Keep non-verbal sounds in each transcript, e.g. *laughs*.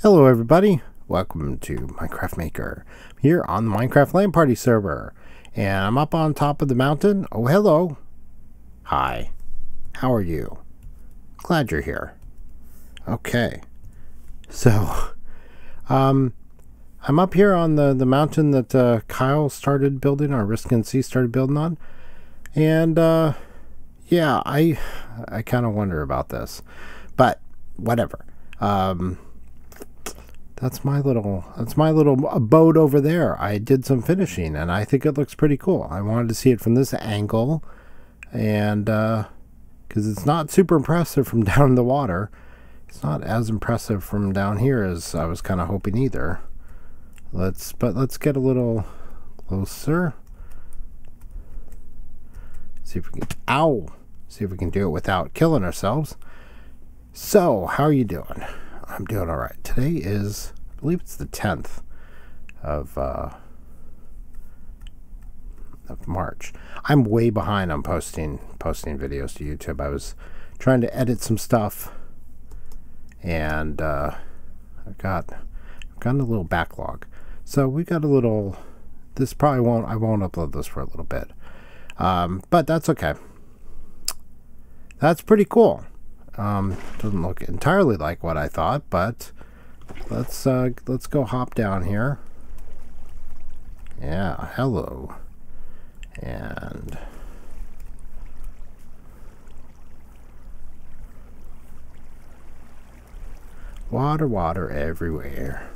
Hello everybody, welcome to Minecraft Maker, here on the Minecraft LAN Party server. And I'm up on top of the mountain. Oh, hello. Hi. How are you? Glad you're here. Okay. So, um, I'm up here on the, the mountain that uh, Kyle started building, or Risk and Sea started building on. And, uh, yeah, I, I kind of wonder about this. But, whatever. Um, that's my little that's my little abode over there. I did some finishing and I think it looks pretty cool. I wanted to see it from this angle and because uh, it's not super impressive from *laughs* down in the water. It's not as impressive from down here as I was kind of hoping either. Let's but let's get a little closer. See if we can ow. See if we can do it without killing ourselves. So, how are you doing? I'm doing all right. Today is, I believe it's the 10th of uh, of March. I'm way behind on posting posting videos to YouTube. I was trying to edit some stuff, and uh, I've got I've gotten a little backlog. So we got a little. This probably won't. I won't upload this for a little bit, um, but that's okay. That's pretty cool. Um, doesn't look entirely like what I thought, but let's uh, let's go hop down here. Yeah, hello. And water, water everywhere.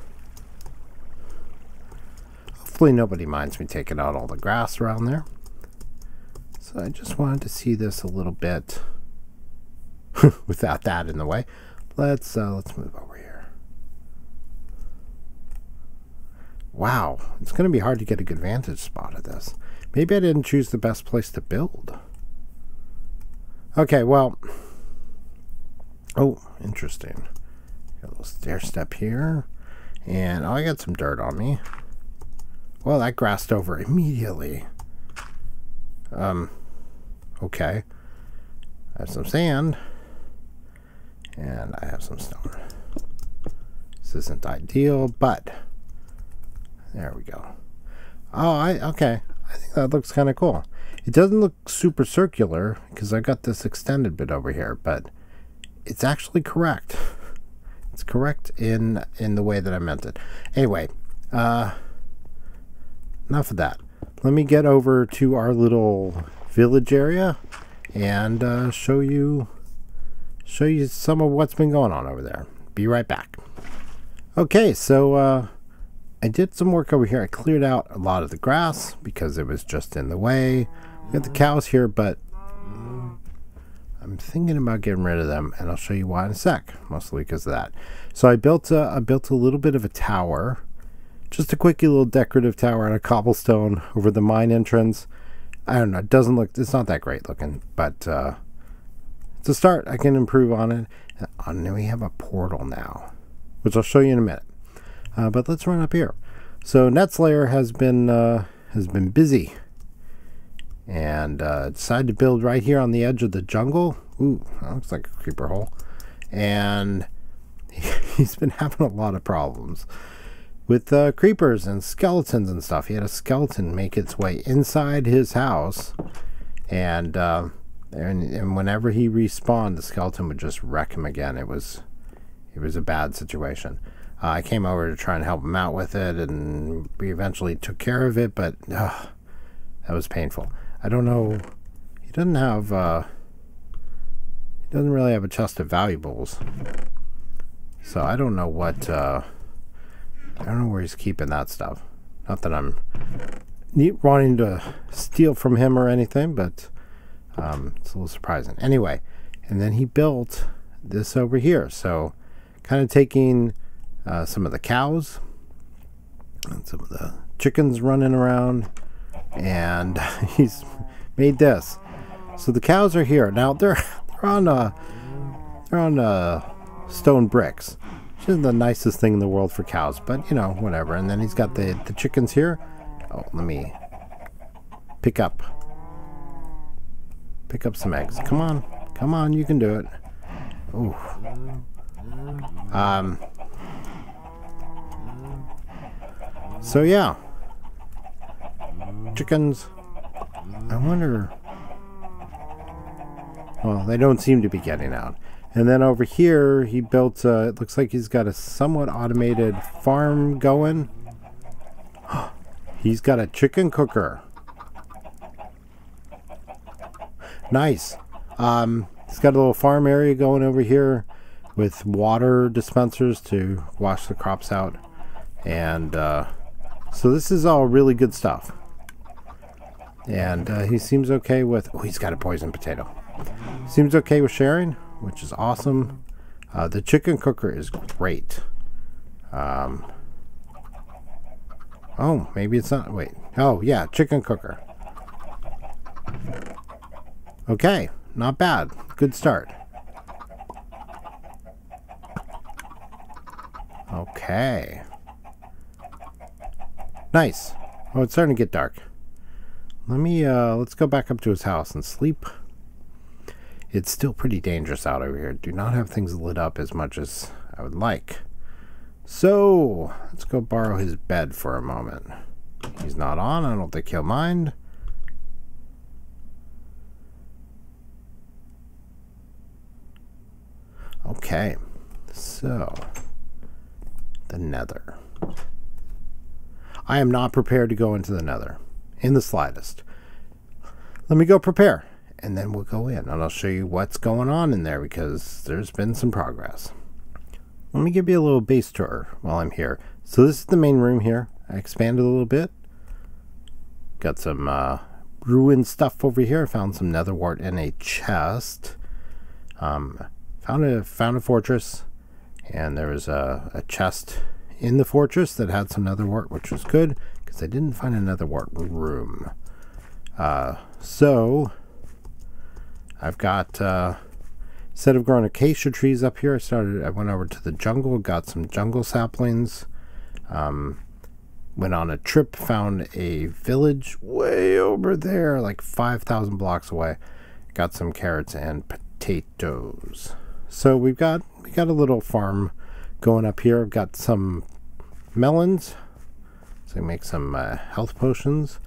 Hopefully nobody minds me taking out all the grass around there. So I just wanted to see this a little bit *laughs* without that in the way. Let's uh, let's move over here. Wow, it's going to be hard to get a good vantage spot of this. Maybe I didn't choose the best place to build. Okay, well. Oh, interesting. A little stair step here. And oh, I got some dirt on me. Well, that grassed over immediately. Um, okay. I have some sand. And I have some stone. This isn't ideal, but there we go. Oh, I okay. I think that looks kind of cool. It doesn't look super circular because I got this extended bit over here, but it's actually correct. It's correct in in the way that I meant it. Anyway, uh, enough of that. Let me get over to our little village area and uh, show you show you some of what's been going on over there. Be right back. Okay, so uh, I did some work over here. I cleared out a lot of the grass because it was just in the way. We got the cows here, but I'm thinking about getting rid of them, and I'll show you why in a sec. Mostly because of that. So I built a, I built a little bit of a tower, just a quickie little decorative tower out of cobblestone over the mine entrance. I don't know. It doesn't look. It's not that great looking, but uh, to start, I can improve on it. And uh, we have a portal now, which I'll show you in a minute. Uh, but let's run up here. So NetSlayer has been uh, has been busy, and uh, decided to build right here on the edge of the jungle. Ooh, that looks like a creeper hole, and *laughs* he's been having a lot of problems with uh, creepers and skeletons and stuff. He had a skeleton make its way inside his house, and uh, and, and whenever he respawned, the skeleton would just wreck him again. It was it was a bad situation. Uh, I came over to try and help him out with it, and we eventually took care of it. But that was painful. I don't know. He doesn't have. Uh, he doesn't really have a chest of valuables, so I don't know what. Uh, I don't know where he's keeping that stuff. Not that I'm wanting to steal from him or anything, but um, it's a little surprising. Anyway, and then he built this over here. So kind of taking uh, some of the cows and some of the chickens running around and *laughs* he's made this. So the cows are here. Now they're *laughs* they're on uh they're on uh stone bricks. which isn't the nicest thing in the world for cows, but you know, whatever. And then he's got the, the chickens here. Oh, let me pick up. Pick up some eggs. Come on. Come on, you can do it. Ooh. Um. So yeah. Chickens. I wonder. Well, they don't seem to be getting out. And then over here, he built, a, it looks like he's got a somewhat automated farm going. *gasps* he's got a chicken cooker. Nice. Um, he's got a little farm area going over here with water dispensers to wash the crops out. And uh, so this is all really good stuff. And uh, he seems okay with... Oh, he's got a poison potato. Seems okay with sharing, which is awesome. Uh, the chicken cooker is great. Um, oh, maybe it's not. Wait. Oh, yeah, chicken cooker. Okay, not bad. Good start. Okay. Nice. Oh, it's starting to get dark. Let me, uh, let's go back up to his house and sleep. It's still pretty dangerous out over here. Do not have things lit up as much as I would like. So, let's go borrow his bed for a moment. He's not on. I don't think he'll mind. Okay, so the nether. I am not prepared to go into the nether in the slightest. Let me go prepare and then we'll go in and I'll show you what's going on in there because there's been some progress. Let me give you a little base tour while I'm here. So this is the main room here. I expanded a little bit. Got some uh, ruined stuff over here. Found some nether wart in a chest. Um, found a found a fortress, and there was a, a chest in the fortress that had some nether wart, which was good because I didn't find another wart room. Uh, so I've got uh, instead of growing acacia trees up here, I started. I went over to the jungle, got some jungle saplings. Um, went on a trip, found a village way over there, like five thousand blocks away. Got some carrots and potatoes. So we've got we got a little farm going up here. I've got some melons. So I make some uh, health potions.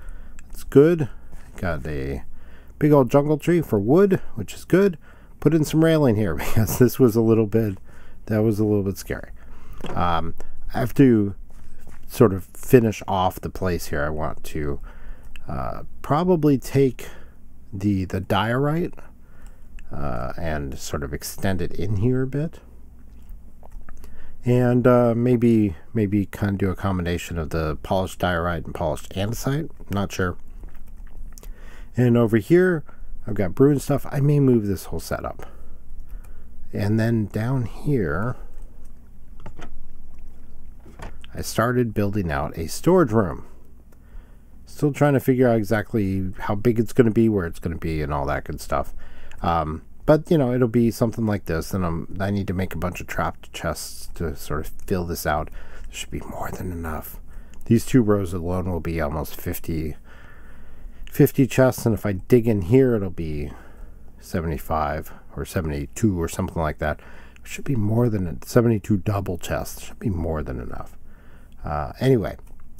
It's good. Got a big old jungle tree for wood, which is good. Put in some railing here *laughs* because this was a little bit, that was a little bit scary. Um, I have to sort of finish off the place here. I want to uh, probably take the the diorite uh, and sort of extend it in here a bit, and uh, maybe maybe kind of do a combination of the polished diorite and polished andesite. Not sure. And over here, I've got brewing stuff. I may move this whole setup. And then down here, I started building out a storage room. Still trying to figure out exactly how big it's going to be, where it's going to be, and all that good stuff. Um, but you know, it'll be something like this, and I'm, I need to make a bunch of trapped chests to sort of fill this out. There should be more than enough. These two rows alone will be almost 50 50 chests, and if I dig in here, it'll be 75 or 72 or something like that. It should be more than 72 double chests. Should be more than enough. Uh, anyway,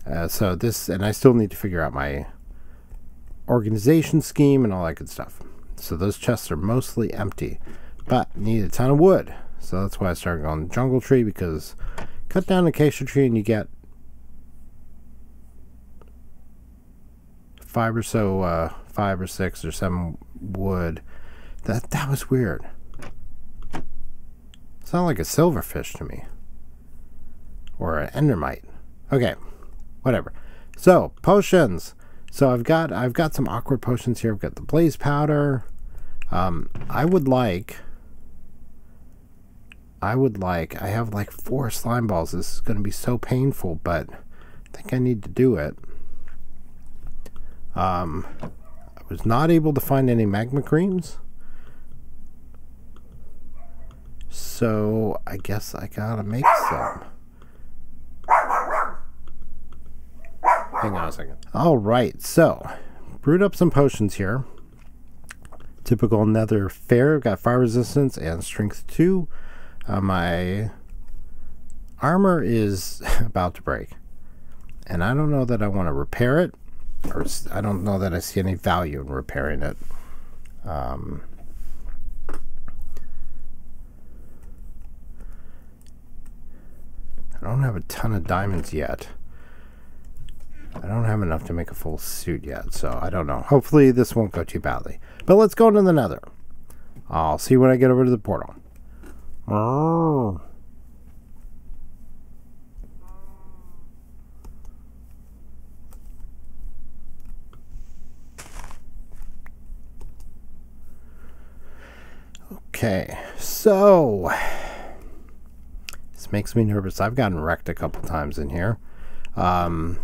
uh, so this, and I still need to figure out my organization scheme and all that good stuff. So those chests are mostly empty, but need a ton of wood. So that's why I started going jungle tree because cut down an acacia tree and you get five or so, uh, five or six or seven wood. That that was weird. Sound like a silverfish to me, or an endermite. Okay, whatever. So potions. So I've got I've got some awkward potions here. I've got the blaze powder. Um, I would like. I would like. I have like four slime balls. This is going to be so painful, but I think I need to do it. Um, I was not able to find any magma creams. So I guess I gotta make some. Hang on a second. All right, so brewed up some potions here. Typical nether fare. Got fire resistance and strength two. Uh, my armor is *laughs* about to break, and I don't know that I want to repair it, or I don't know that I see any value in repairing it. Um, I don't have a ton of diamonds yet. I don't have enough to make a full suit yet, so I don't know. Hopefully this won't go too badly. But let's go into the nether. I'll see when I get over to the portal. Oh. Okay, so this makes me nervous. I've gotten wrecked a couple times in here. Um,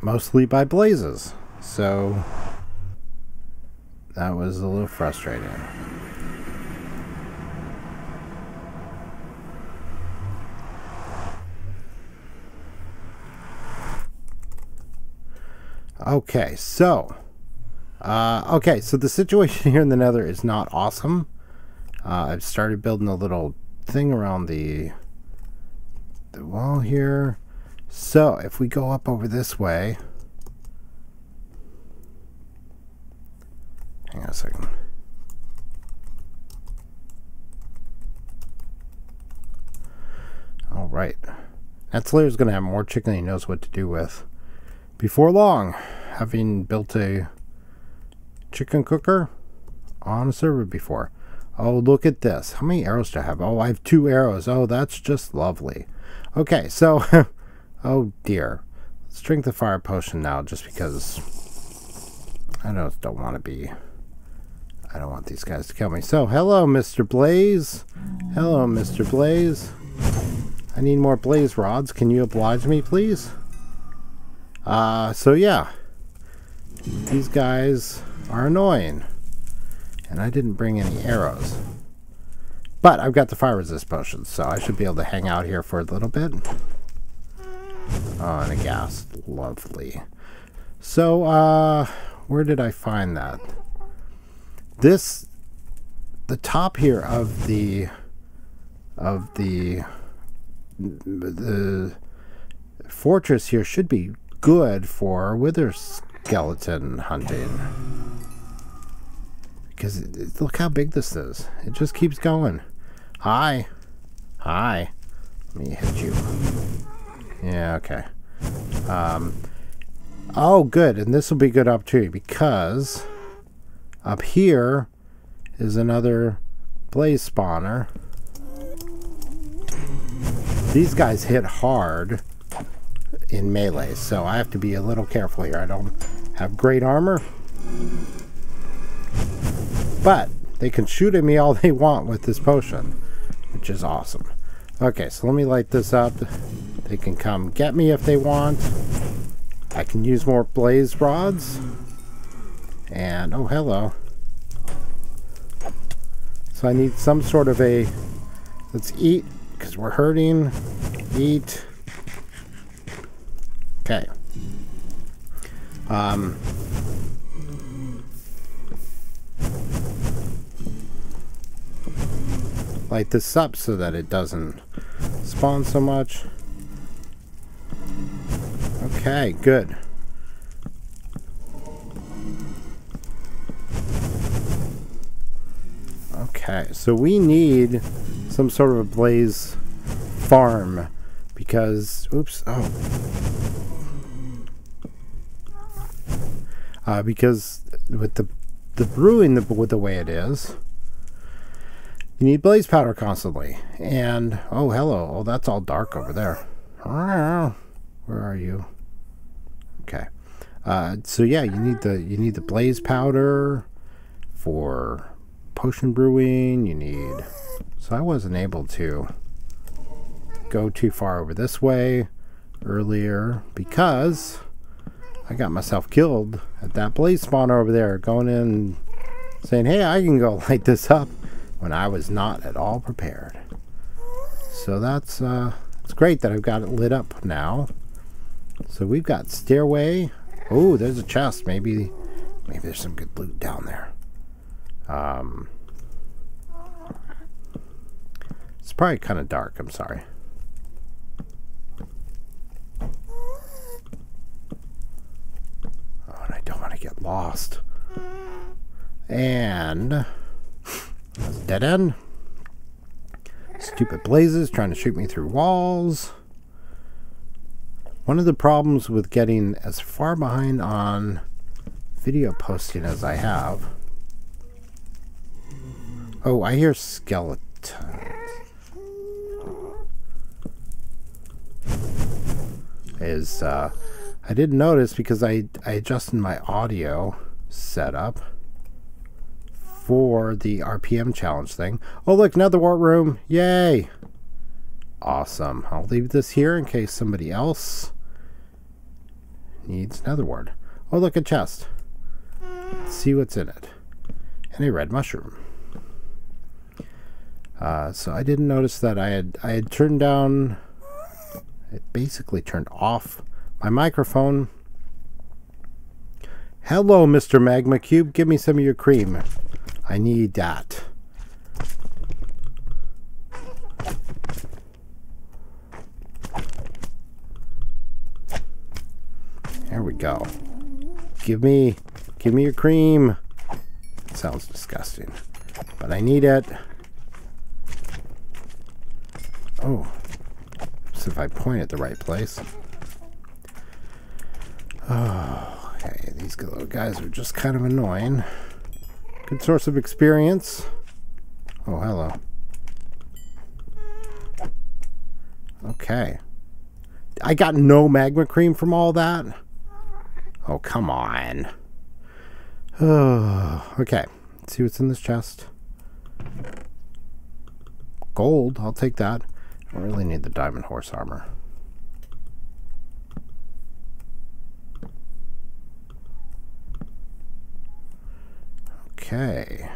mostly by blazes. So that was a little frustrating. Okay, so uh, okay, so the situation *laughs* here in the Nether is not awesome. Uh, I've started building a little thing around the the wall here. So if we go up over this way, hang on a second. All right, NetSlayer is going to have more chicken he knows what to do with. Before long, having built a chicken cooker on a server before. Oh, look at this. How many arrows do I have? Oh, I have two arrows. Oh, that's just lovely. Okay, so, *laughs* oh dear. Let's drink the fire potion now just because I don't, don't want to be, I don't want these guys to kill me. So, hello, Mr. Blaze. Hello, Mr. Blaze. I need more blaze rods. Can you oblige me, please? Uh, so yeah. These guys are annoying. And I didn't bring any arrows. But I've got the fire resist potions, so I should be able to hang out here for a little bit. Oh, and a gas. Lovely. So, uh, where did I find that? This, the top here of the, of the, the fortress here should be good for wither skeleton hunting. Because look how big this is. It just keeps going. Hi. Hi. Let me hit you. Yeah, okay. Um, oh, good. And this will be a good opportunity because up here is another blaze spawner. These guys hit hard in melee, so I have to be a little careful here. I don't have great armor. But they can shoot at me all *laughs* they want with this potion, which is awesome. Okay, so let me light this up. They can come get me if they want. I can use more blaze rods. And, oh, hello. So I need some sort of a, let's eat, because we're hurting. Eat. Okay. Um, light this up so that it doesn't spawn so much. Okay, good. Okay, so we need some sort of a blaze farm because, oops, oh. Uh, because with the the brewing the, with the way it is, you need blaze powder constantly. And, oh, hello. Oh, that's all dark over there. Where are you? Okay. Uh, so yeah, you need the you need the blaze powder for potion brewing. You need. So I wasn't able to go too far over this way earlier because I got myself killed at that blaze spawner over there, going in saying, hey, I can go *laughs* light this up. when I was not at all prepared. So that's uh, it's great that I've got it lit up now. So we've got stairway. Oh, there's a chest. Maybe maybe there's some good loot down there. Um, it's probably kind of dark. I'm sorry. Oh, and I don't want to get lost. And *laughs* dead end. Stupid blazes trying to shoot me through walls. One of the problems with getting as far behind on video posting as I have. Oh, I hear skeletons. Is uh, I didn't notice because I I adjusted my audio setup for the RPM challenge thing. Oh, look, another wart room. Yay. Awesome. I'll leave this here in case somebody else needs another word. Oh, look, a chest. Let's see what's in it. And a red mushroom. Uh, so I didn't notice that I had I had turned down it basically turned off my microphone. Hello, Mr. Magma Cube. Give me some of your cream. I need that. Go. Give me, give me your cream. Sounds disgusting, but I need it. Oh, so if I point at the right place. Oh, okay. These little guys are just kind of annoying. Good source of experience. Oh, hello. Okay. I got no magma cream from all that? Oh, come on. Oh, *sighs* okay. Let's see what's in this chest. Gold, I'll take that. I really need the diamond horse armor. Okay.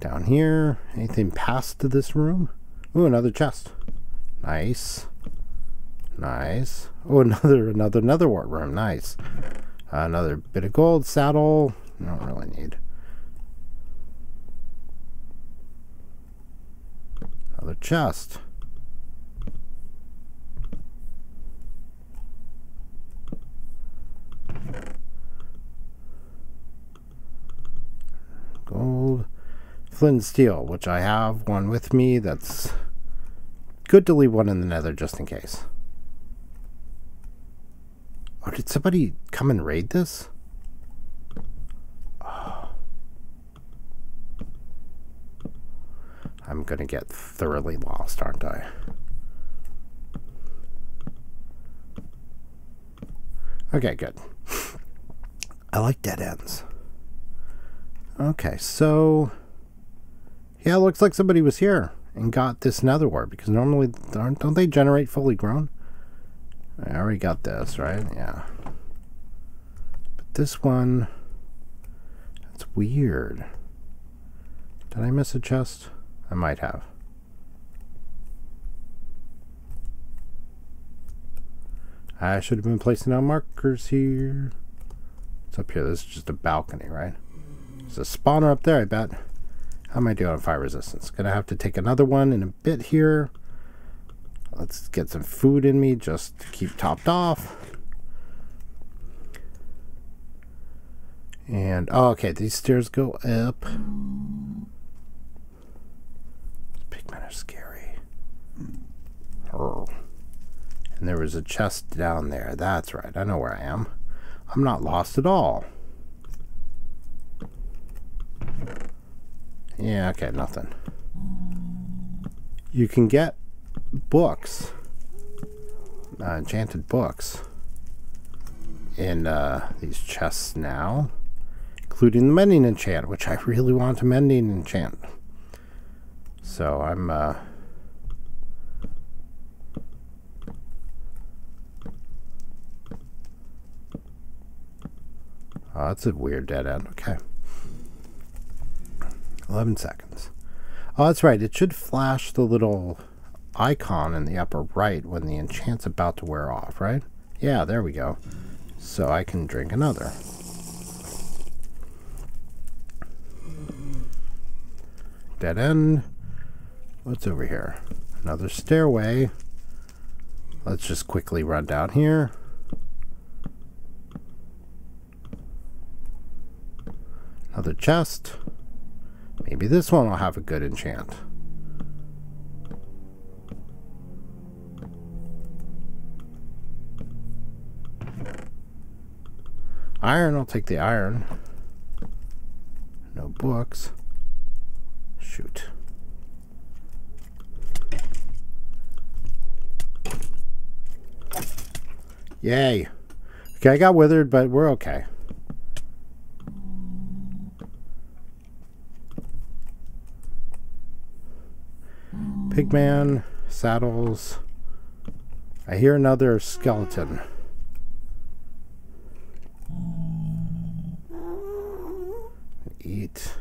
Down here, anything past to this room? Ooh, another chest. Nice. Nice. Oh, *laughs* another, another, another wart room. Nice. Uh, another bit of gold saddle. Don't really need. Another chest. gold. Flint and steel, which I have one with me that's good to leave one in the nether just in case. Did somebody come and raid this? *sighs* I'm to get thoroughly lost, aren't I? Okay, good. *sighs* I like dead ends. Okay, so yeah, looks like somebody was here and got this nether wart because normally don't they generate fully grown? I already got this, right? Yeah. This one, that's weird. Did I miss a chest? I might have. I should have been placing out markers here. It's up here. This is just a balcony, right? There's a spawner up there, I bet. How am I doing on fire resistance? Gonna have to take another one in a bit here. Let's get some food in me just to keep topped off. And, oh, okay, these stairs go up. Pigmen are scary. And there was a chest down there. That's right. I know where I am. I'm not lost at all. Yeah, okay, nothing. You can get books, uh, enchanted books, in uh, these chests now, including the mending enchant, which I really want a mending enchant. So I'm. Uh, Oh, that's a weird dead end. Okay. 11 seconds. Oh, that's right. It should flash the little icon in the upper right when the enchant's about to wear off, right? Yeah, there we go. So I can drink another. Dead end. What's over here? Another stairway. Let's just quickly run down here. Another chest. Maybe this one will have a good enchant. Iron, I'll take the iron. No books. Shoot. Yay. Okay, I got withered, but we're okay. Pigman, saddles. I hear another skeleton. Eat.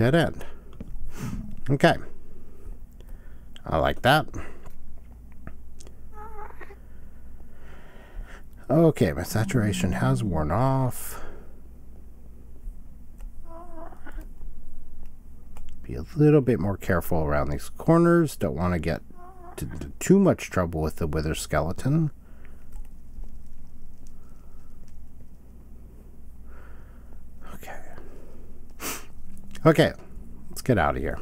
Dead end. Okay. I like that. Okay, my saturation has worn off. Be a little bit more careful around these corners. Don't want to get too much trouble with the wither skeleton. Okay. Okay, let's get out of here.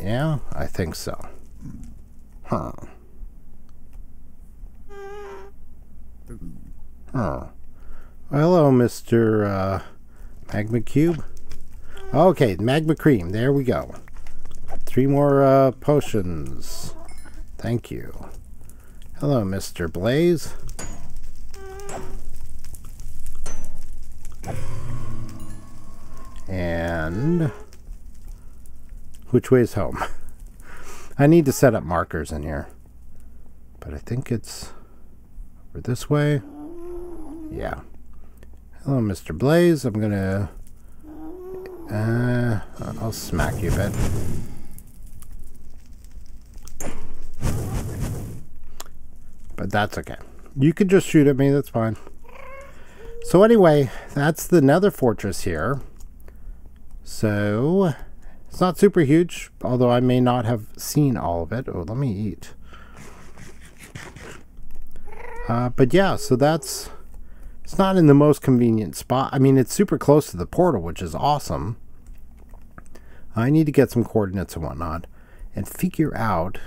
Yeah, I think so. Huh. Huh. Hello, Mr. Uh, Magma Cube. Okay, Magma Cream. There we go. Three more uh, potions. Thank you. Hello, Mr. Blaze. And which way is home? I need to set up markers in here. But I think it's over this way. Yeah. Hello, Mr. Blaze. I'm going to... Uh, I'll smack you a bit. But that's okay. You can just shoot at me. That's fine. So anyway, that's the nether fortress here. So it's not super huge, although I may not have seen all of it. Oh, let me eat. Uh, but yeah, so that's... It's not in the most convenient spot. I mean, it's super close to the portal, which is awesome. I need to get some coordinates and whatnot. And figure out...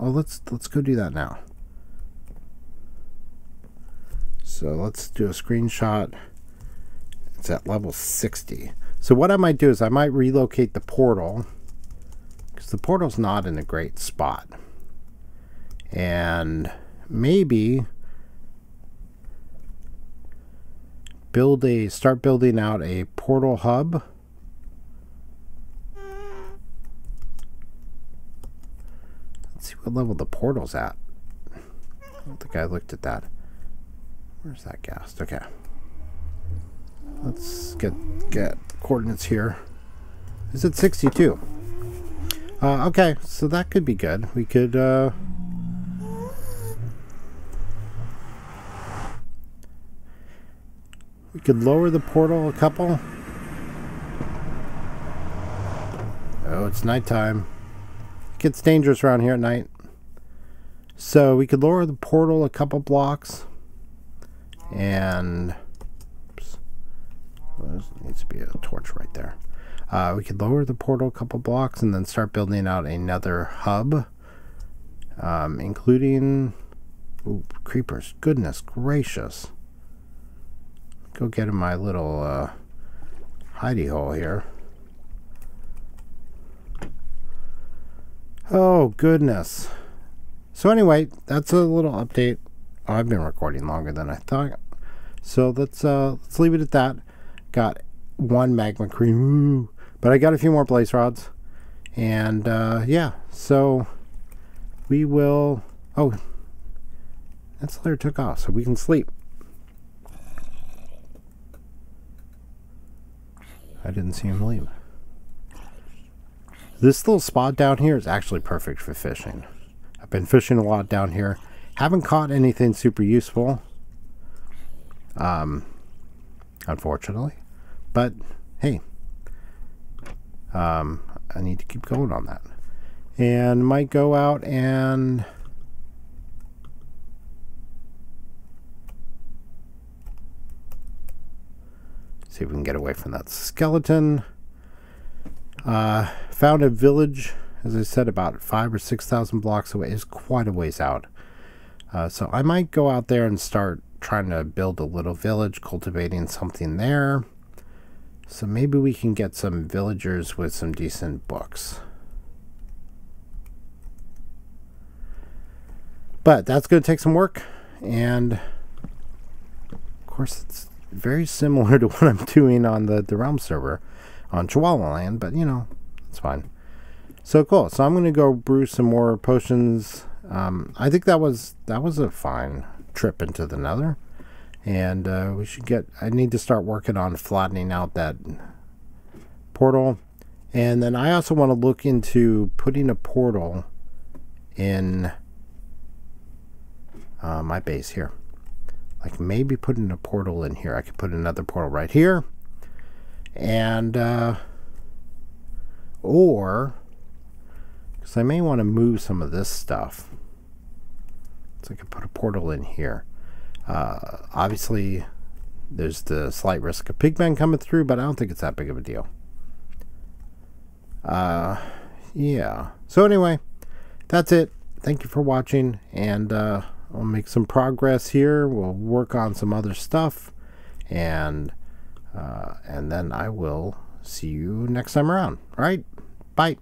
Oh, let's, let's go do that now. So let's do a screenshot. It's at level 60. So what I might do is I might relocate the portal because the portal's not in a great spot. And maybe build a start building out a portal hub. Let's see what level the portal's at. I don't think I looked at that. Where's that ghast? Okay. Let's get get coordinates here. Is it 62? Uh, okay, so that could be good. We could, uh... We could lower the portal a couple. Oh, it's nighttime. It gets dangerous around here at night. So we could lower the portal a couple blocks. And there needs to be a torch right there. Uh, we could lower the portal a couple blocks and then start building out another hub, um, including ooh, creepers. Goodness gracious. Go get in my little uh, hidey hole here. Oh, goodness. So anyway, that's a little update. I've been recording longer than I thought. So let's uh, let's leave it at that got one magma cream. Ooh. But I got a few more blaze rods. And uh, yeah, so we will... Oh, NetSlayer took off, so we can sleep. I didn't see him leave. This little spot down here is actually perfect for fishing. I've been fishing a lot down here. Haven't caught anything super useful. Um, unfortunately. But, hey. Um, I need to keep going on that. And might go out and... See if we can get away from that skeleton. Uh, found a village, as I said, about five or six thousand blocks away. Is quite a ways out. Uh, so I might go out there and start trying to build a little village, cultivating something there. So maybe we can get some villagers with some decent books. But that's going to take some work. And of course, it's very similar *laughs* to what I'm doing on the, the Realm server on Chihuahua Land. But you know, it's fine. So cool. So I'm going to go brew some more potions. Um, I think that was that was a fine trip into the Nether and uh, we should get I need to start working on flattening out that portal. And then I also want to look into putting a portal in uh, my base here. Like maybe putting a portal in here. I could put another portal right here. And uh, or because I may want to move some of this stuff. So I could put a portal in here uh, obviously, there's the slight risk of pigmen coming through, but I don't think it's that big of a deal. Uh, yeah. So anyway, that's it. Thank you for watching, and uh, I'll make some progress here. We'll work on some other stuff, and uh, and then I will see you next time around. All right, bye.